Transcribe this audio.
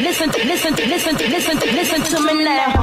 listen, listen, listen, listen, listen to me now.